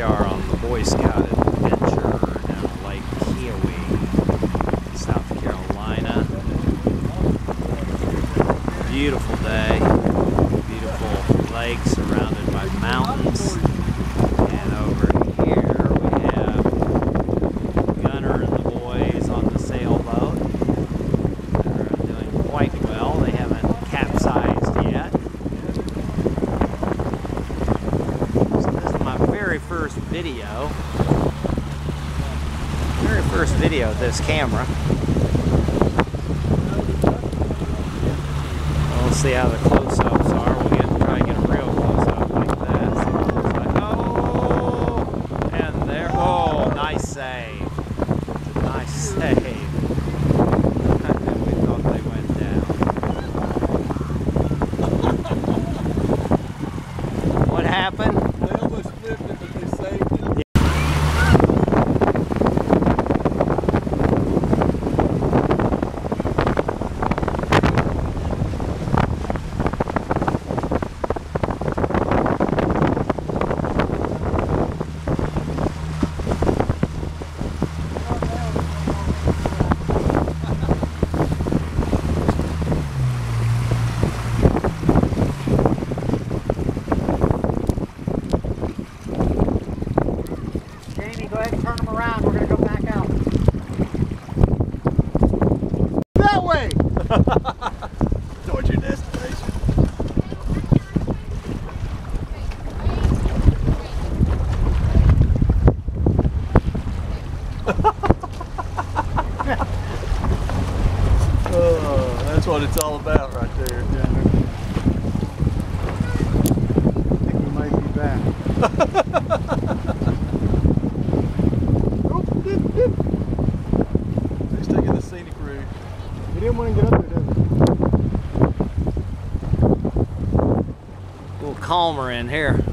we are on the Boy Scout adventure down Lake Keowee, South Carolina. Beautiful day, beautiful lake surrounded by mountains. And over here we have Gunner and the boys on the sailboat. They're doing quite well. They haven't capsized yet. So this is my very first video. Very first video with this camera. We'll see how the close-ups are. We'll get try and get a real close-up like this. Oh, and there. Oh, nice save. Nice save. we but they saved it. Go ahead and turn them around. We're going to go back out. That way! Towards your destination. oh, that's what it's all about right there. I think we might be back. A little calmer in here.